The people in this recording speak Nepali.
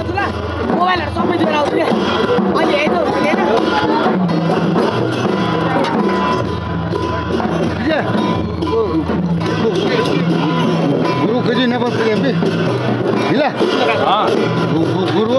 मोबाइलहरू सबै लिएर आउँछु क्या अहिले यही त हुन्छ होइन Guru kerja nak apa pergi ambil? Gila. Ha. Guru